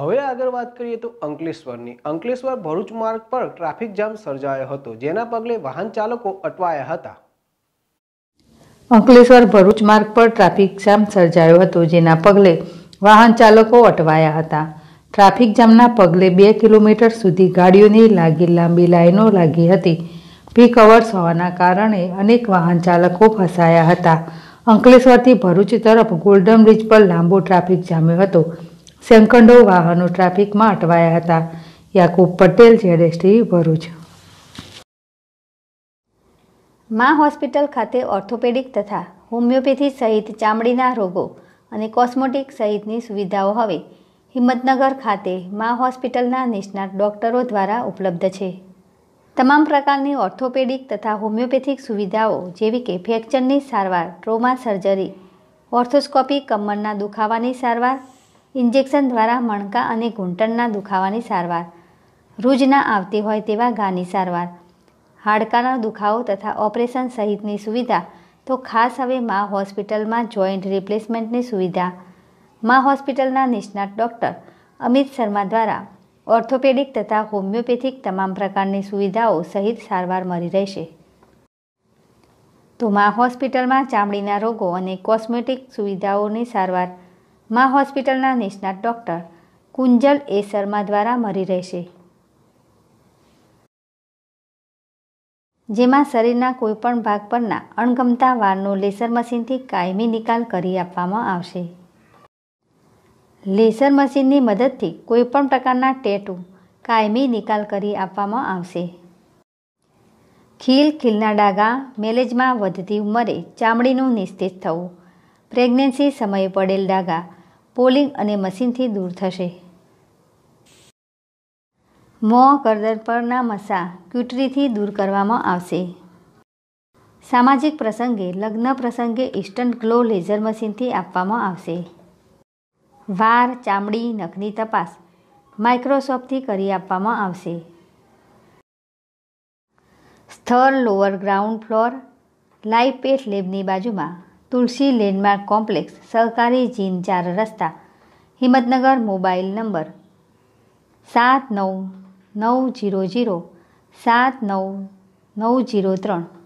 હવે આગળ વાત કરીએ તો અંકલેશ્વરની. અંકલેશ્વર ભરૂચ માર્ગ પર ટ્રાફિક જામ સર્જાયો હતો, જેના પગલે વાહન ચાલકો અટવાયા હતા. અંકલેશ્વર ભરૂચ માર્ગ પર ટ્રાફિક જામ સર્જાયો હતો, જેના પગલે વાહન ચાલકો અટવાયા હતા. ટ્રાફિક જામના પગલે બે કિલોમીટર સુધી ગાડીઓની લાગી લાંબી લાઈનો લાગી હતી. પીક અવર્સ હોવાના કારણે અનેક વાહન ચાલકો ફસાયા હતા. અંકલેશ્વરથી ભરૂચ તરફ ગોલ્ડન બ્રિજ પર લાંબો ટ્રાફિક જામ્યો હતો. સેંકડો વાહનો ટ્રાફિકમાં અટવાયા હતા. યાકુબ પટેલ જેડેસટી ભરૂચ. મા હોસ્પિટલ ખાતે ઓર્થોપેડિક તથા હોમિયોપેથી સહિત ચામડીના રોગો અને કોસ્મેટિક સહિતની સુવિધાઓ હવે હિંમતનગર ખાતે મા હોસ્પિટલના નિષ્ણાત ડોક્ટરો દ્વારા ઉપલબ્ધ છે. તમામ પ્રકારની ઓર્થોપેડિક તથા હોમિયોપેથિક સુવિધાઓ જેવી કે ફ્રેક્ચરની સારવાર, ટ્રોમા સર્જરી ઓર્થોસ્કોપી કમરના દુખાવાની સારવાર ઇન્જેક્શન દ્વારા મણકા અને ઘૂંટણના દુખાવાની સારવાર. રૂજ ના આવતી હોય તેવા ઘાની સારવાર. હાડકાનો દુખાવો તથા ઓપરેશન સહિતની સુવિધા. તો ખાસ હવે મા હોસ્પિટલમાં જોઈન્ટ રિપ્લેસમેન્ટની સુવિધા. મા હોસ્પિટલના નિષ્ણાત ડૉક્ટર અમિત શર્મા દ્વારા ઓર્થોપેડિક તથા હોમિયોપેથિક તમામ પ્રકારની સુવિધાઓ સહિત સારવાર મળી રહેશે. તો મા હોસ્પિટલમાં ચામડીના રોગો અને કોસ્મેટિક સુવિધાઓની સારવાર. મા હોસ્પિટલના નિષ્ણાત ડૉક્ટર કુંજલ એ શર્મા દ્વારા મળી રહેશે. જેમાં શરીરના કોઈપણ ભાગ પરના અણગમતા વારનો લેસર મશીનથી કાયમી નિકાલ કરી આપવામાં આવશે. લેસર મશીનની મદદથી કોઈપણ પ્રકારના ટેટુ કાયમી નિકાલ કરી આપવામાં આવશે. ખીલ, ખીલના ડાઘા, મેલેજમાં વધતી ઉંમરે ચામડીનું નિસ્તેજ થવું, પ્રેગ્નન્સી સમયે પડેલ ડાઘા પોલિંગ અને મશીનથી દૂર થશે. મોં કરદર પરના મસા ક્યુટરીથી દૂર કરવામાં આવશે. સામાજિક પ્રસંગે, લગ્ન પ્રસંગે ઇન્સ્ટન્ટ ગ્લો લેઝર મશીનથી આપવામાં આવશે. વાર, ચામડી, નખની તપાસ માઇક્રોસોફ્ટથી કરી આપવામાં આવશે. સ્થળ, lower ground floor, live pet લેબની બાજુમાં તુલસી લેન્ડમાર્ક કોમ્પ્લેક્સ સહકારી જીન ચાર રસ્તા, હિંમતનગર મોબાઈલ નંબર સાત નવ નવ જીરો જીરો સાત નવ નવ જીરો ત્રણ.